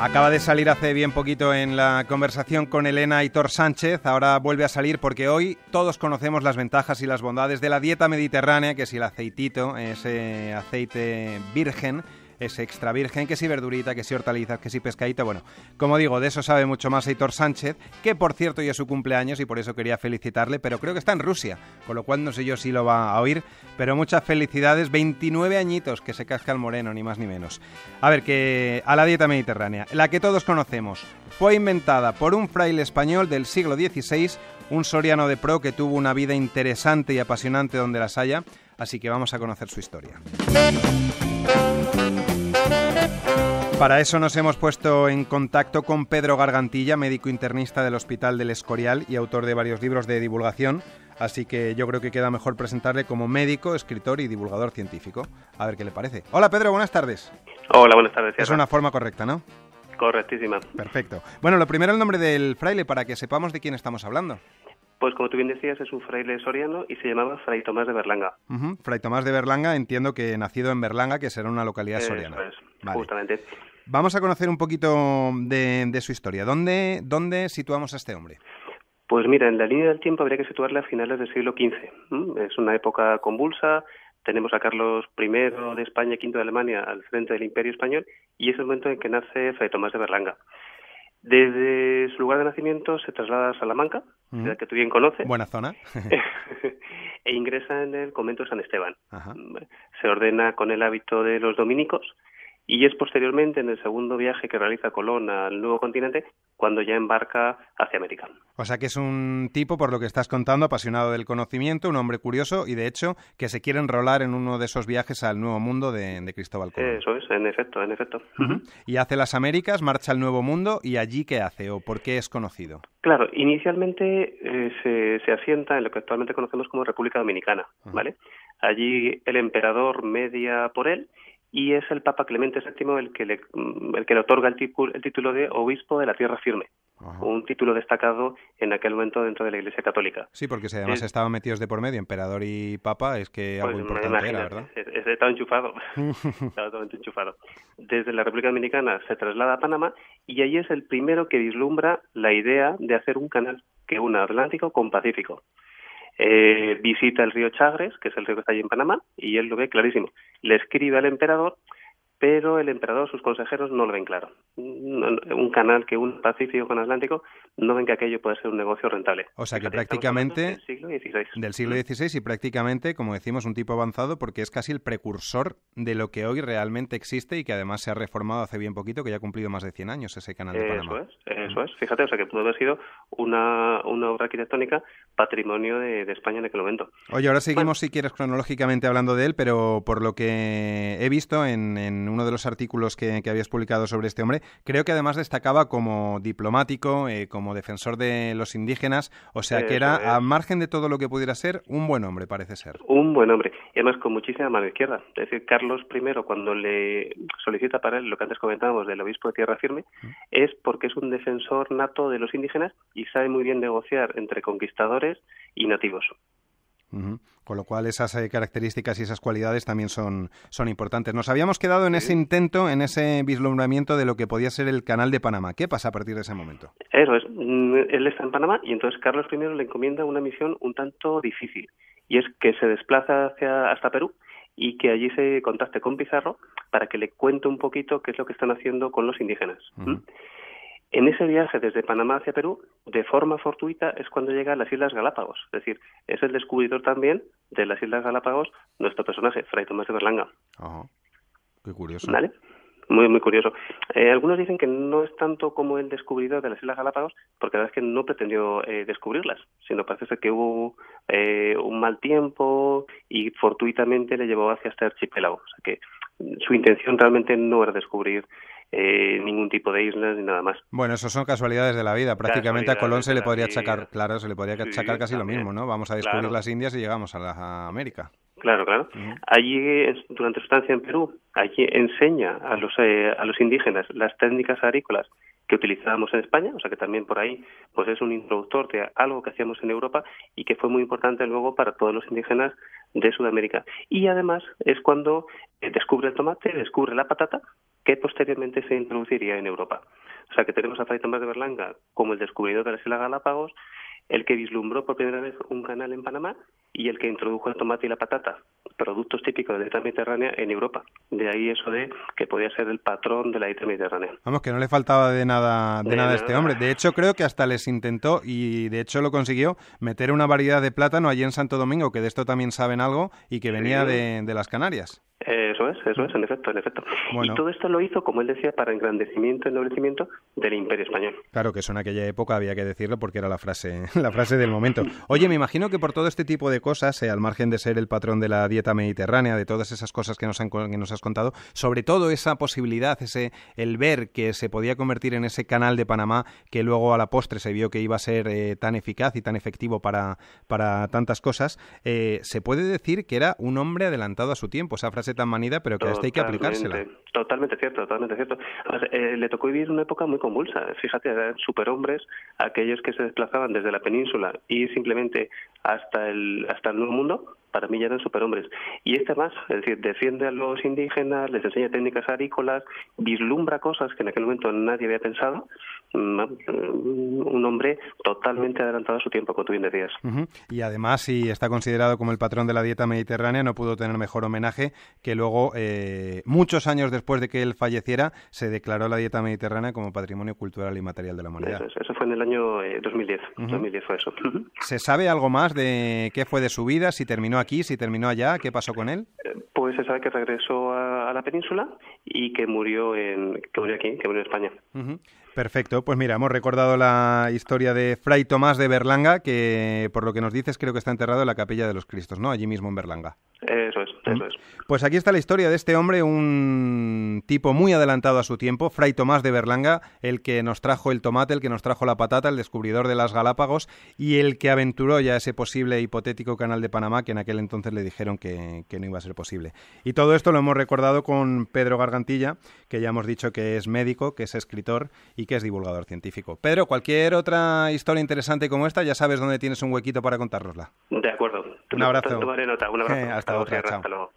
Acaba de salir hace bien poquito en la conversación con Elena Aitor Sánchez, ahora vuelve a salir porque hoy todos conocemos las ventajas y las bondades de la dieta mediterránea, que si el aceitito, ese aceite virgen, es extra virgen, que si verdurita, que si hortalizas, que si pescadito. Bueno, como digo, de eso sabe mucho más Heitor Sánchez, que por cierto ya es su cumpleaños y por eso quería felicitarle, pero creo que está en Rusia, con lo cual no sé yo si lo va a oír, pero muchas felicidades, 29 añitos que se casca el moreno, ni más ni menos. A ver, que a la dieta mediterránea, la que todos conocemos, fue inventada por un fraile español del siglo XVI, un soriano de pro que tuvo una vida interesante y apasionante donde las haya, así que vamos a conocer su historia. Para eso nos hemos puesto en contacto con Pedro Gargantilla, médico internista del Hospital del Escorial y autor de varios libros de divulgación, así que yo creo que queda mejor presentarle como médico, escritor y divulgador científico. A ver qué le parece. Hola Pedro, buenas tardes. Hola, buenas tardes. Es una forma correcta, ¿no? Correctísima. Perfecto. Bueno, lo primero el nombre del fraile para que sepamos de quién estamos hablando. Pues como tú bien decías, es un fraile soriano y se llamaba Fray Tomás de Berlanga. Fray Tomás de Berlanga, entiendo que nacido en Berlanga, que será una localidad soriana. justamente. Vamos a conocer un poquito de, su historia. ¿Dónde, ¿Dónde situamos a este hombre? Pues mira, en la línea del tiempo habría que situarle a finales del siglo XV. Es una época convulsa, tenemos a Carlos I de España y V de Alemania al frente del Imperio Español y es el momento en que nace Fray Tomás de Berlanga. Desde su lugar de nacimiento se traslada a Salamanca, la que tú bien conoces. Buena zona. e ingresa en el convento de San Esteban. Se ordena con el hábito de los dominicos y es posteriormente en el segundo viaje que realiza Colón al nuevo continente cuando ya embarca hacia América. O sea que es un tipo, por lo que estás contando, apasionado del conocimiento, un hombre curioso y de hecho que se quiere enrolar en uno de esos viajes al nuevo mundo de, Cristóbal Colón. Eso es, en efecto, en efecto. Y hace las Américas, marcha al nuevo mundo y allí qué hace o por qué es conocido. Claro, inicialmente eh, se, se, asienta en lo que actualmente conocemos como República Dominicana, ¿vale? Allí el emperador media por él y es el Papa Clemente VII el que le, el que le otorga el, título de obispo de la tierra firme, un título destacado en aquel momento dentro de la Iglesia Católica. Sí, porque si además estaban metidos de por medio, emperador y papa, es que algo pues, importante era, ¿verdad? Estaba enchufado, estaba totalmente enchufado. Desde la República Dominicana se traslada a Panamá y allí es el primero que vislumbra la idea de hacer un canal que una Atlántico con Pacífico. Eh, visita el río Chagres, que es el río que está allí en Panamá, y él lo ve clarísimo. Le escribe al emperador pero el emperador, sus consejeros no lo ven claro. Un canal que un Pacífico con Atlántico no ven que aquello puede ser un negocio rentable. O sea que prácticamente del siglo XVI. Del siglo XVI y prácticamente, como decimos, un tipo avanzado porque es casi el precursor de lo que hoy realmente existe y que además se ha reformado hace bien poquito, que ya ha cumplido más de 100 años ese canal de Panamá. Eso es, eso es. Fíjate, o sea que pudo haber sido una, una obra arquitectónica patrimonio de, España en aquel momento. Oye, ahora seguimos, si quieres, cronológicamente hablando de él, pero por lo que he visto en uno de los artículos que, habías publicado sobre este hombre, creo que además destacaba como diplomático, eh, como defensor de los indígenas, o sea que era, a margen de todo lo que pudiera ser, un buen hombre, parece ser. Un buen hombre, y además con muchísima mano izquierda. Es decir, Carlos I, cuando le solicita para él lo que antes comentábamos del obispo de Tierra Firme, es porque es un defensor nato de los indígenas y sabe muy bien negociar entre conquistadores y nativos. Con lo cual esas eh, características y esas cualidades también son, son importantes. Nos habíamos quedado en ese intento, en ese vislumbramiento de lo que podía ser el canal de Panamá. ¿Qué pasa a partir de ese momento? Eso es. Mm, él está en Panamá y entonces Carlos I le encomienda una misión un tanto difícil y es que se desplaza hacia, hasta Perú y que allí se contacte con Pizarro para que le cuente un poquito qué es lo que están haciendo con los indígenas. En ese viaje desde Panamá hacia Perú, de forma fortuita, es cuando llega a las Islas Galápagos. Es decir, es el descubridor también de las Islas Galápagos nuestro personaje, Fray Tomás de Berlanga. Ajá. Qué curioso. ¿Vale? Muy, muy curioso. Eh, algunos dicen que no es tanto como el descubridor de las Islas Galápagos, porque la verdad es que no pretendió eh, descubrirlas, sino parece ser que hubo eh, un mal tiempo y fortuitamente le llevó hacia este archipiélago. O sea que su intención realmente no era descubrir eh, ningún tipo de islas ni nada más. Bueno, eso son casualidades de la vida. Prácticamente a Colón se le podría achacar, claro, se le podría achacar casi lo mismo, ¿no? Vamos a descubrir las Indias y llegamos a, la, América. Claro, claro. Allí, durante su estancia en Perú, allí enseña a los, eh, a los indígenas las técnicas agrícolas que utilizábamos en España, o sea que también por ahí pues es un introductor de algo que hacíamos en Europa y que fue muy importante luego para todos los indígenas de Sudamérica. Y además es cuando eh, descubre el tomate, descubre la patata, que posteriormente se introduciría en Europa. O sea que tenemos a Fray Tomás de Berlanga como el descubridor de las Islas Galápagos, el que vislumbró por primera vez un canal en Panamá y el que introdujo el tomate y la patata, productos típicos de la dieta mediterránea en Europa. De ahí eso de que podía ser el patrón de la dieta mediterránea. Vamos, que no le faltaba de nada de, nada a este hombre. De hecho, creo que hasta les intentó, y de hecho lo consiguió, meter una variedad de plátano allí en Santo Domingo, que de esto también saben algo, y que venía de, de las Canarias. Eso es, eso es, en efecto, en efecto. Y todo esto lo hizo, como él decía, para engrandecimiento y ennoblecimiento del Imperio Español. Claro que eso en aquella época había que decirlo porque era la frase, la frase del momento. Oye, me imagino que por todo este tipo de cosas, eh, al margen de ser el patrón de la dieta mediterránea, de todas esas cosas que nos, han, que nos has contado, sobre todo esa posibilidad, ese el ver que se podía convertir en ese canal de Panamá que luego a la postre se vio que iba a ser eh, tan eficaz y tan efectivo para, para tantas cosas, eh, se puede decir que era un hombre adelantado a su tiempo. Esa frase tan manida, pero que hasta hay que aplicársela. Totalmente cierto, totalmente cierto. Eh, le tocó vivir una época muy convulsa. Fíjate, eran superhombres aquellos que se desplazaban desde la península y simplemente hasta el, hasta el Nuevo Mundo, para mí ya eran superhombres. Y este más, es decir, defiende a los indígenas, les enseña técnicas agrícolas, vislumbra cosas que en aquel momento nadie había pensado. Mm, un hombre totalmente adelantado a su tiempo, como tú bien decías. Y además, si está considerado como el patrón de la dieta mediterránea, no pudo tener mejor homenaje que luego, eh, muchos años después de que él falleciera, se declaró la dieta mediterránea como patrimonio cultural y material de la humanidad. Eso, fue en el año 2010. Eh, 2010 fue eso. ¿Se sabe algo más de qué fue de su vida? Si terminó aquí, si terminó allá, ¿qué pasó con él? Pues se sabe que regresó a, la península y que murió en que murió aquí, que murió en España. Perfecto, pues mira, hemos recordado la historia de Fray Tomás de Berlanga, que por lo que nos dices creo que está enterrado en la Capilla de los Cristos, ¿no? Allí mismo en Berlanga. Eso es, eso es. Pues aquí está la historia de este hombre, un tipo muy adelantado a su tiempo, Fray Tomás de Berlanga, el que nos trajo el tomate, el que nos trajo la patata, el descubridor de las Galápagos y el que aventuró ya ese posible hipotético canal de Panamá que en aquel entonces le dijeron que, que no iba a ser posible. Y todo esto lo hemos recordado con Pedro Gargantilla, que ya hemos dicho que es médico, que es escritor y que es divulgador científico. Pedro, cualquier otra historia interesante como esta, ya sabes dónde tienes un huequito para contárnosla. De acuerdo. Un abrazo. Tomaré nota. Un abrazo. hasta, otra. Chao. Hasta luego.